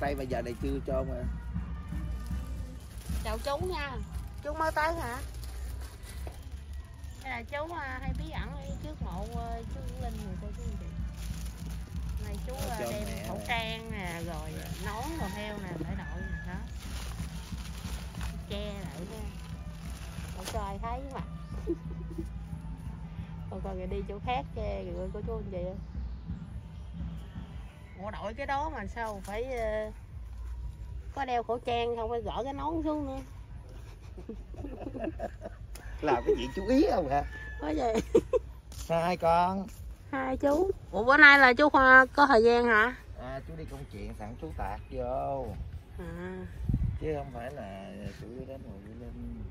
tay mà giờ này chưa cho mà. Chào chú nha. Chú mới tới hả? Đây là chú à, hay bí ẩn ở trước mộ à, chú linh người cô chú chị. Này chú à, đem khẩu nè. trang nè rồi nón rồi heo nè phải đội nè đó. Che lại nha. Không cho ai thấy mà. Còn coi kìa đi chỗ khác che kìa cô chú anh chị Ủa đội cái đó mà sao phải ờ, có đeo khẩu trang không? Phải gỡ cái nón xuống nữa. Làm cái chuyện chú ý không hả? Có gì? Hai con? Hai chú. Ủa bữa nay là chú Khoa có thời gian hả? À, chú đi công chuyện sẵn chú tạt vô. À, chứ không phải là chú đến chú lên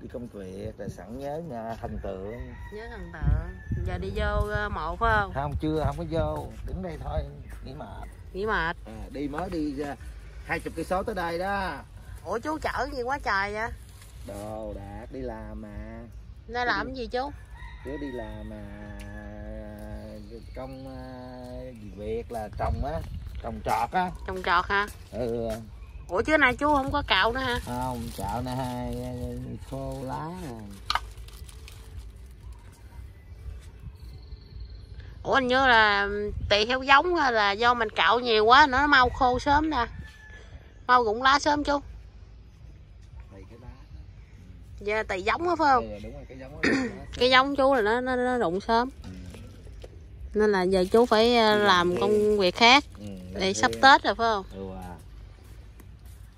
đi công việc là sẵn nhớ nhà thần tượng. Nhớ thần tượng. Giờ đi vô ờ, mộ phải không? Không chưa không có vô. Đứng đây thôi nghỉ mệt. Nghỉ mệt. À, đi mới đi ra hai chục cây số tới đây đó. Ủa chú chở gì quá trời vậy? Đồ đạc đi làm mà. Nên làm cái gì chú? Chú đi làm mà. Công uh, việc là trồng á trồng trọt á. Trồng trọt hả? Ừ ủa chứ này chú không có cạo nữa hả? Không chạo nè hai khô lá rồi ủa hình như là tùy theo giống là do mình cạo nhiều quá nó mau khô sớm nè. Mau rụng lá sớm chú. Cái lá giờ tùy giống á phải không? ừ, rồi cái giống đó, cái giống chú là nó nó, nó rụng sớm. Ừ. nên là giờ chú phải ờ, làm công việc khác ừ, để sắp tết rồi phải không? Ừ.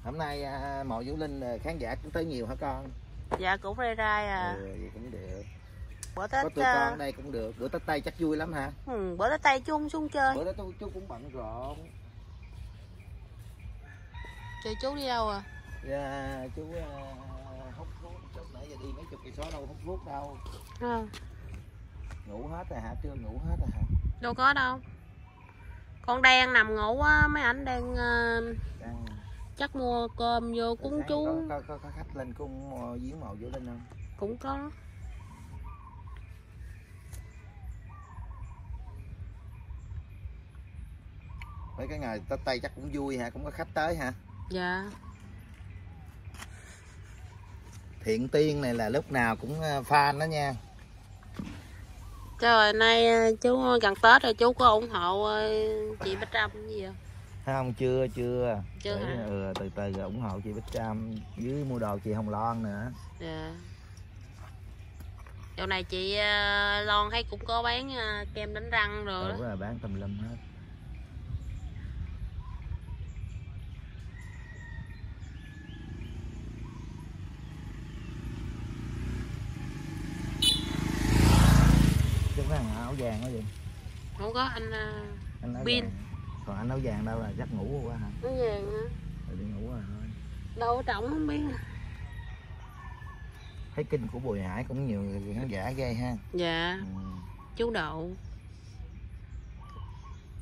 hôm nay à, mộ vũ linh à, khán giả cũng tới nhiều hả con? Dạ cũng rai rai à. Ừ, vậy cũng được. Bữa tết có tụi ờ, con ở đây cũng được. Bữa tết tây chắc vui lắm hả? Ừ, bữa tết tây chú không xuống chơi. Bữa tôi chú cũng bận rộn. Chơi chú đi đâu à? Dạ, chú uh, hút thuốc. Chút nãy giờ đi mấy chục cây số đâu hút thuốc đâu. À, ngủ hết rồi hả? Chưa ngủ hết rồi hả? Đâu có đâu. Con đang nằm ngủ á mấy ảnh đang ờ, Đang... chắc mua cơm vô cúng chú. có, có, có, có khách lên cung uh, viếng mộ vũ linh không? Cũng có. Mấy cái ngày tết tây chắc cũng vui hả? Cũng có khách tới hả? Dạ. Thiện tiên này là lúc nào cũng uh, fan đó nha. Trời nay ờ, chú gần tết rồi chú có ủng hộ ờ, chị bích trâm gì không không? Chưa chưa. Chưa Để, hả? ừ, từ từ rồi ủng hộ chị Bích Trâm. Với mua đồ chị Hồng Loan nữa dạ. Dạo này chị ờ, Lon thấy cũng có bán ờ, kem đánh răng rồi đó. đúng là bán tùm lum hết. Chứ có thằng áo vàng đó gì không có anh Pin. Còn anh áo vàng đâu là chắc ngủ rồi quá hả? Nó vàng hả? Rồi đi ngủ rồi thôi. Đâu trọng không biết thấy kinh của Bùi Hải cũng nhiều người khán giả ghê ha. Dạ. Ừ, chú đậu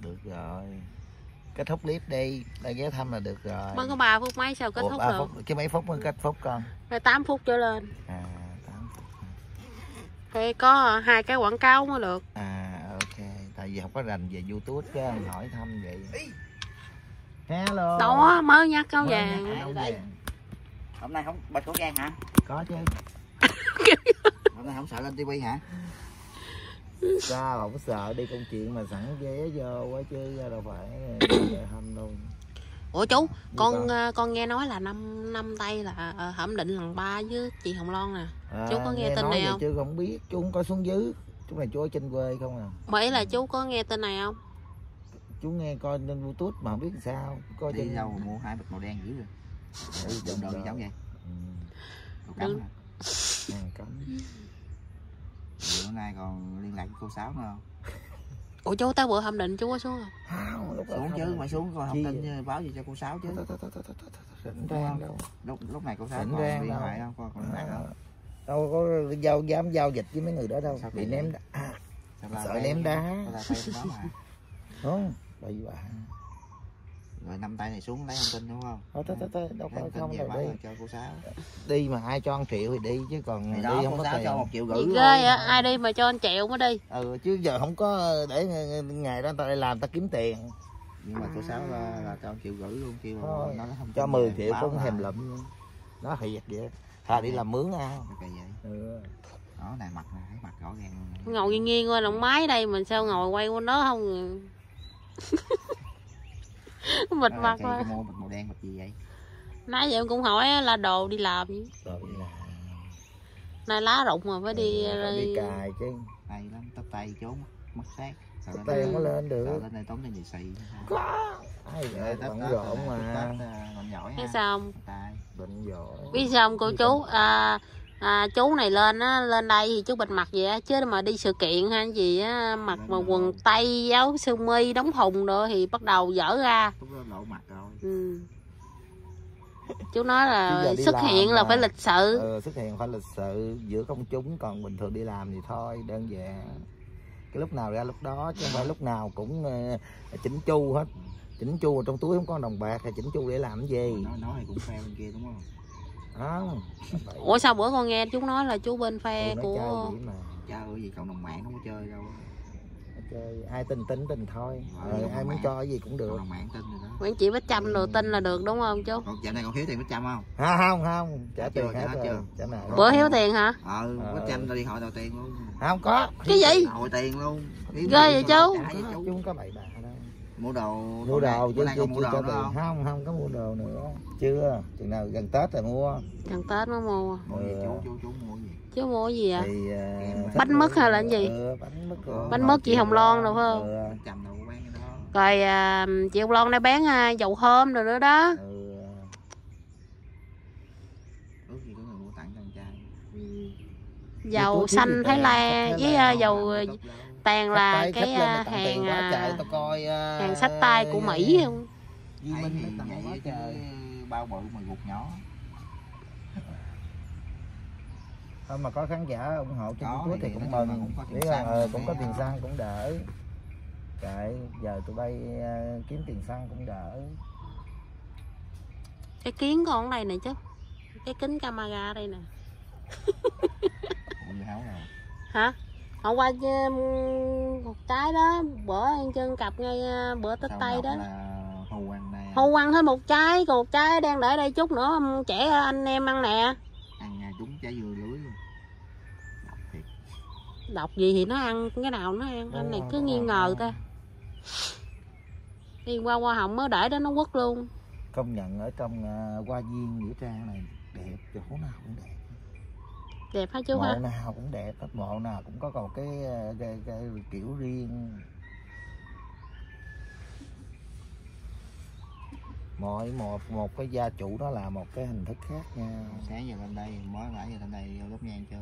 được rồi. Kết thúc clip đi. Đã ghé thăm là được rồi. Mới có 3 phút mấy sao kết Ủa, thúc được? phút, chứ mấy phút mới kết thúc con? Phải 8 phút trở lên. À tám phút. Phải có hai cái quảng cáo mới được. À tại vì không có rành về youtube chứ anh hỏi thăm vậy. Hello. Đó mới nhắc Mới vàng. vàng. hôm nay không bật khẩu trang hả? Có chứ. Hôm nay không sợ lên tivi hả? Sao không sợ đi công chuyện mà sẵn ghé vô quá chứ đâu phải về thăm đâu. Ủa chú con con? ờ, con nghe nói là năm năm tây là ờ, hẩm định lần ba với chị hồng loan nè à, Chú có nghe tin nói này không? chứ không biết chú không có xuống dưới chú này chú ở trên quê không à? Bởi là chú có nghe tin này không? Chú nghe coi trên youtube mà không biết làm sao. Coi đi trên đâu mua hai bịch màu đen dữ rồi trong đồ đi giống vậy? Ừ, cấm Đừng. cấm bữa nay còn liên lạc với cô sáu nữa không? Ủa chú tới bữa hẩm định chú có xuống không? Không lúc đó xuống không. chứ mày xuống coi thông tin báo gì cho cô sáu chứ. Lúc lúc này cô sáu còn điện đâu. thoại đâu còn còn À, lại đâu có giao dám giao dịch với mấy người đó đâu. Sao bị ném đá. à, sợ ném đá. đó mà. Không bậy bạ rồi năm tay này xuống lấy thông tin đúng không? Thôi thôi thôi thôi đâu có không báo đi. rồi cho cô sáu. Đi mà ai cho ăn triệu thì đi chứ còn thì đi đó không cô có sáu tiền. cho một triệu gì rưỡi ghê vậy ai đi mà cho anh chịu mới đi. Ừ chứ giờ không có để ngày đó ta đi làm ta kiếm tiền. Nhưng mà số 6 là, là cho triệu gửi luôn kêu nó không cho tin 10 về, triệu cũng thèm lụm. Nó thiệt vậy thà đi làm mướn kỳ vậy. Ừ. đó này mặt này thấy mặt rõ ràng ngồi nghiêng nghiêng qua động máy đây mình sao ngồi quay qua nó không? Bịt là mặt thôi mua bịch màu đen bịch gì vậy? Nãy giờ em cũng hỏi á, là đồ đi làm gì rồi đi làm. Nay lá rụng mà phải đi Ừ, đi cài chứ. Tay lắm tóc tay trốn mất xác. Sợ Tóc tay không có lên sợ được lên đây tốn tiền lì xì có. Ai vậy? Tết rộn mà. còn giỏi thấy ha. sao không? Tay bệnh giỏi biết sao không cô chú? à, à, chú này lên á lên đây thì chú bịt mặt vậy á chứ mà đi sự kiện hay gì á mặc mà quần tây áo sơ mi đóng thùng rồi thì bắt đầu dở ra. Lộ mặt rồi. Ừ. chú nói là xuất hiện là phải lịch sự. Ừ, xuất hiện phải lịch sự. Giữa công chúng còn bình thường đi làm thì thôi đơn giản. Cái lúc nào ra lúc đó chứ không phải lúc nào cũng ờ, chỉnh chu hết chỉnh chu trong túi không có đồng bạc thì chỉnh chu để làm cái gì? Nói nói thì cũng phe bên kia đúng không? Không ủa sao bữa con nghe chú nói là chú bên phe nó của chơi ở gì cộng đồng mạng không có chơi đâu. Chơi ai tin tính tin thôi. Ờ, Ờ, đồng ai muốn mạng. cho cái gì cũng cộng được đồng mạng tin rồi đó. Nguyễn chị Bích Trâm đồ tin là được đúng không chú? Còn dạo này còn thiếu tiền mấy trăm không? Không không không. Trả Trả tiền chưa, hết trả rồi chưa? trả nào bữa thiếu tiền hả? Ờ Ờ. mấy trăm tao đi hỏi đòi tiền luôn. Không có. Cái gì? Hỏi tiền luôn. Ghê vậy chú. chú không có bậy bạ đâu mua đồ mua đồ chứ chưa mua đồ cho tiền. không? Không có mua đồ nữa. Chưa. Chừng nào gần tết rồi mua. Gần Tết mới mua. Mua gì? Ừ. chú chú chú mua gì? Chú mua gì ạ? Thì ờ, Bánh mứt hay là cái gì? ừ, bánh mứt rồi. Bánh mứt chị Hồng Loan đâu phải không? ừ, rồi à, chị Ông Loan đã bán à, dầu thơm rồi nữa đó. Ừ. dầu thiếu xanh Thái Lan với dầu Tàn là cái khách lên à, hàng quá trời à, tao coi ờ, hàng sách tay của Mỹ không? Duy Minh nó tặng quá trời. bao bự mà ruột nhỏ. Thôi mà có khán giả ủng hộ cho YouTube thì cũng là mừng. biết ờ, rồi cũng có tiền xăng cũng đỡ. Kệ, giờ tụi bay kiếm tiền xăng cũng đỡ. Cái kiến con ở đây nè chứ. Cái kính camera đây nè. Hả hôm qua một trái đó bữa ăn chân cặp ngay à, bữa tết tây đó. hù ăn này ăn hết một trái còn một trái đang để đây chút nữa trẻ anh em ăn nè. Ăn à, trúng trái dừa lưới luôn. Độc thiệt. Đọc gì thì nó ăn cái nào nó ăn anh này cứ nghi ngờ ta đi qua qua hồng mới để đó nó quất luôn. Công nhận ở trong ờ, hoa viên nghĩa trang này đẹp chỗ nào cũng đẹp đẹp hả chú mộ hả nào cũng đẹp mộ nào cũng có một cái, ờ, cái, cái kiểu riêng. Mỗi một một cái gia chủ nó là một cái hình thức khác nha. Sáng giờ lên đây mới nãy giờ lên đây vô đốt nhang chưa?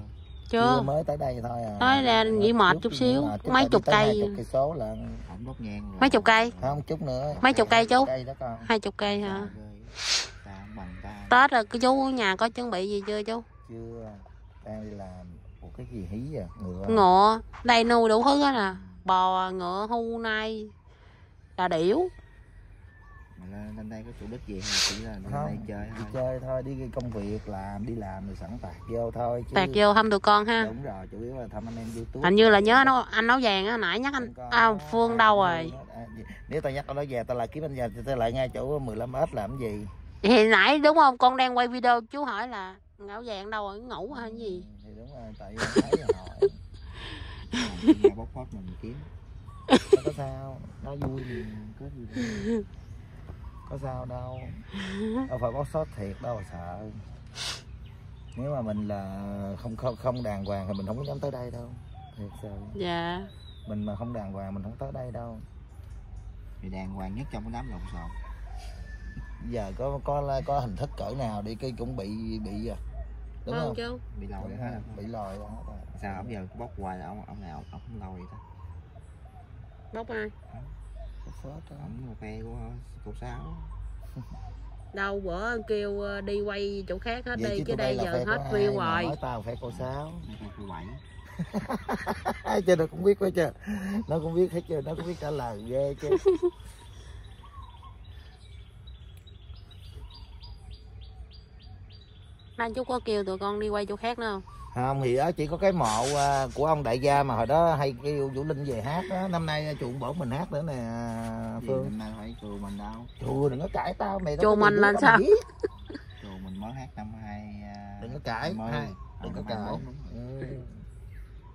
Chưa. Mới tới đây thôi à. Tới đây nghỉ mệt chút xíu, Mệt, mấy chục cây. chục cây số không nhang rồi mấy chục cây. Không chút nữa. Mấy chục cây chú? đó hai chục cây hả? Tết rồi cái chú ở nhà có chuẩn bị gì chưa chú? Chưa đang đi làm. Một cái gì hí à ngựa ngựa. Đây nuôi đủ thứ hết nè. Bò ngựa hưu nai là điểu. Mà lên, lên đây có chủ đích gì hay chỉ là lên không đây chơi đi thôi. chơi thôi đi công việc làm đi làm rồi sẵn tạt vô thôi chứ. Tạt vô thăm tụi con ha. Đúng rồi chủ yếu là thăm anh em youtube. Hình như là nhớ nó anh nấu vàng á nãy nhắc anh à, phương đâu rồi? À, nếu tao nhắc tao nói về tao lại kiếm anh về tao lại ngay chỗ 15 ếch làm cái gì? Thì nãy đúng không? Con đang quay video chú hỏi là ngáo vàng đâu rồi ngủ hay gì? Ừ, thì đúng rồi tại vì thấy hỏi Mà bóc phốt mình kiếm có sao? Nó vui thì có gì đâu. có sao đâu. Đâu phải bóc sót thiệt đâu sợ. Nếu mà mình là không không không đàng hoàng thì mình không có dám tới đây đâu. Thiệt sự. Dạ. Mình mà không đàng hoàng mình không tới đây đâu. Thì đàng hoàng nhất trong cái đám lộn xộn. Giờ có có có hình thức cỡ nào đi cái cũng bị bị à đúng không? không bị lòi hết rồi, bị lòi sao ông giờ bóc hoài là ông ông nào ông không lòi vậy ta? Bóc ai? Ông phe của cô sáu. Đâu bữa kêu ờ, đi quay chỗ khác hết Vậy đi chứ đây giờ hết view rồi nói tao phải cô sáu. Chứ nó cũng biết quá chưa nó cũng biết hết chưa nó cũng biết trả lời ghê chứ anh chú có kêu tụi con đi quay chỗ khác nữa không không thì đó chỉ có cái mộ à, của ông đại gia mà hồi đó hay kêu vũ linh về hát đó năm nay chuộng bổn mình hát nữa nè Gì phương năm nay phải chùa mình đâu chùa đừng có cãi tao mày Chùa mình là sao? chùa mình mới hát năm hai à, đừng có cãi mươi. hai đừng có À, cãi 24 đúng rồi. ừ.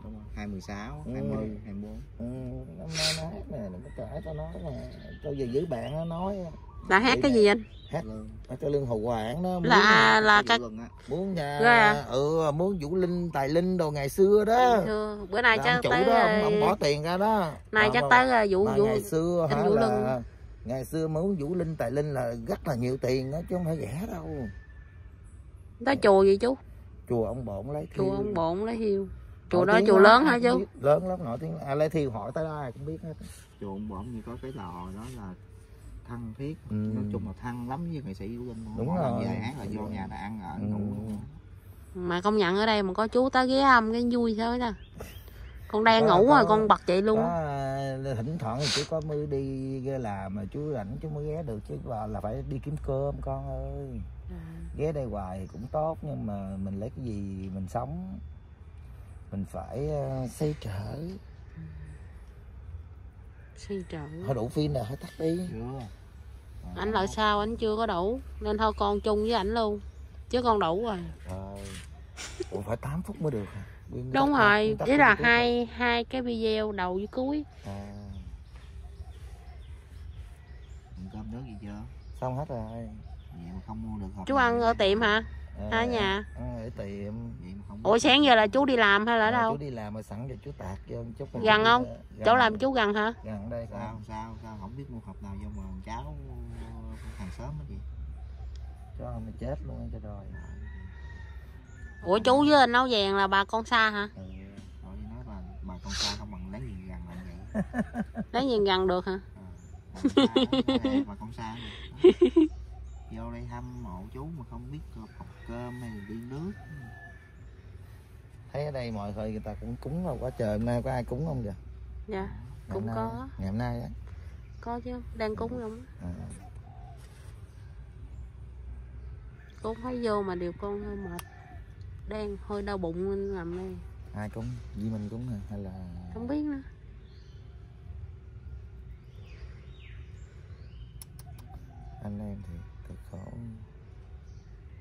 đúng rồi hai mười sáu Ừ. hai mươi hai mươi bốn ừ. năm nay nó hát nè đừng có cãi tao nói nè cho giờ giữ bạn nó nói là hát cái gì anh? Hát ở cho lương hậu quảng đó muốn, là là cái muốn nhà à? ừ muốn vũ linh tài linh đồ ngày xưa đó. Bữa nay chắc chủ tới đó ông, ông ờ, bỏ tiền ra đó. nay chắc tới ờ, mà vụ ngày xưa hả Vũ là ngày xưa muốn vũ linh tài linh là rất là nhiều tiền đó chứ không phải rẻ đâu. Tới chùa gì chú? Chùa ông bổn lấy thiêu. Chùa ông bổn lấy hiêu chùa đó chùa lớn hả chú? Lớn lắm nổi tiếng à, lấy thiêu hỏi tới đó ai cũng biết hết. Chùa ông bổn như có cái lò đó là thăng thiết. Ừ. nói chung là thăng lắm với nghệ sĩ vũ linh Đúng Mỗi rồi. về hát là vô nhà ta ăn ở Ừ. ngủ. Mà công nhận ở đây mà có chú tới ghé âm cái vui thôi nè con đang Có- ngủ có- rồi con bật dậy luôn à, thỉnh thoảng thì chú có mưa đi ghé làm mà chú rảnh chú mới ghé được chứ là phải đi kiếm cơm con ơi. Ghé đây hoài thì cũng tốt nhưng mà mình lấy cái gì mình sống mình phải ờ, xây trở suy trợ thôi đủ phim rồi hãy tắt đi. Chưa. Anh lại sao anh chưa có đủ nên thôi con chung với ảnh luôn. Chứ con đủ rồi. Ủa, phải 8 phút mới được hả? Đúng tắt- rồi ý là hai hai cái video đầu với cuối. À, cơm nước gì chưa? Xong hết rồi vậy mà không mua được chú ăn ở tiệm hả? À, ở nhà? ở tiệm. Mà ủa sáng giờ là chú đi làm hay là ở À, đâu? chú đi làm mà sẵn cho chú tạt vô một chút Gần không? Gần. chỗ làm chú gần hả? Gần đây sao sao sao? Không biết mua hộp nào vô mà cháu hàng xóm đó gì cho mày chết luôn cho rồi. Ủa chú với anh áo vàng là bà con xa hả? Ừ. rồi nói bà bà con xa không bằng lấy gì gần lại vậy. Lấy gì gần được hả? Ờ, bà xa, bà con xa vô đây thăm mộ chú mà không biết hộp hộp cơm hay đi nước. Thấy ở đây mọi người người ta cũng cúng rồi quá trời hôm nay có ai cúng không vậy dạ Ngày cũng nay- có ngày hôm nay á. Có chứ đang cúng không à. cúng thấy vô mà điều con hơi mệt đang hơi đau bụng nên nằm đây. Ai cúng? Di Minh cúng hả? Hay là không biết nữa. Anh em thì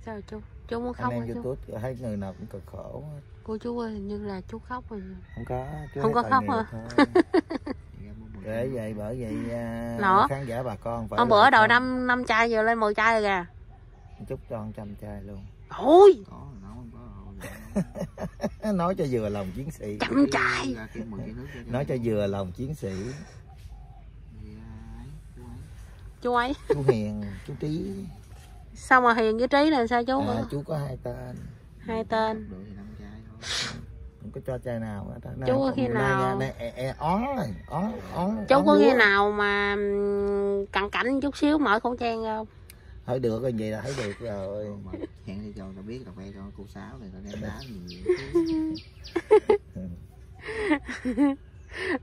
sao chú? Chú muốn anh khóc em hả chú? youtube thấy người nào cũng cực khổ hết. cô chú ơi hình như là chú khóc rồi. Không có chú Không có khóc hả? để vậy bởi vậy à, Lọ. khán giả bà con phải hôm bữa đầu năm năm chai giờ lên 10 chai rồi kìa. Chúc cho con trăm chai luôn. Ôi! Có nó không có đâu. nói cho vừa lòng chiến sĩ. Trăm chai! Ra kêu mười chai nước cho cho nói cho vừa lòng chiến sĩ. À, chú ấy. Chú hiền chú trí sao mà hiền với trí là sao chú? À, chú có hai tên. Hai tên. Không có cho chai nào hết Chú có không- khi nào- rồi chú có khi nào mà cặn cảnh chút xíu mở khẩu trang ra không? Thôi được rồi vậy là thấy được rồi. Mà hẹn đi cho tao biết tao khoe cho cô sáu này tao đem đá gì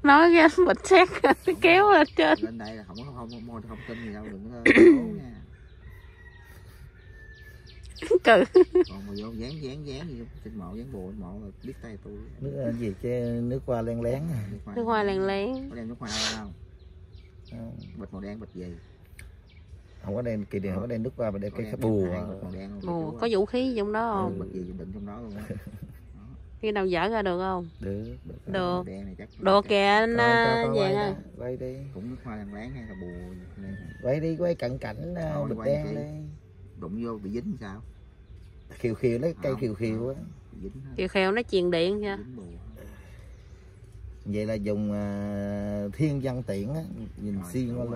nói cái anh bịch xét kéo lên trên. Lên đây là không có không mua thông tin gì đâu đừng có cừ còn mà vô dán dán dán gì trên mộ dán bùa trên mộ là biết tay tôi. Nước ờ, gì chứ nước hoa len lén à. nước hoa lèn lén có đem nước hoa không. Bịch màu đen bịch gì? Không có đem kỳ điển không có đem nước hoa mà đem cái bùa? Ồ, Chú có vũ khí trong đó không? Bịch gì định trong đó luôn á. Khi nào dở ra được không? Được được. Được. Màu đen này chắc được kìa anh à, vàng quay ơi đó, quay đi. Cũng nước hoa làng láng hay là bùa quay đi quay cận cảnh Thôi, bịch đen đi. Đụng vô bị dính sao khiều khiều lấy cây khiều khiều á. Chiều khèo nó truyền điện nha. Vậy là dùng à, thiên văn tiễn á nhìn Rồi, xuyên qua đúng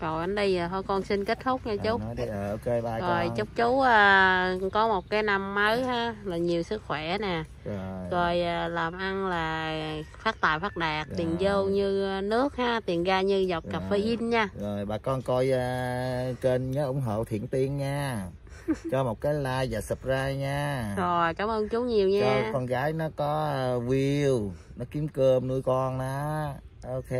rồi, anh đây giờ thôi con xin kết thúc nha À, chú. nói đi. Ờ, ok bye rồi con. chúc chú à, có một cái năm mới ha là nhiều sức khỏe nè. Rồi, rồi à, làm ăn là phát tài phát đạt tiền Rồi. vô như nước ha tiền ra như dọc cà phê in nha. Rồi bà con coi à, kênh nhớ ủng hộ thiện tiên nha cho một cái like và subscribe nha. Rồi cảm ơn chú nhiều cho nha con gái nó có à, view nó kiếm cơm nuôi con đó. Ok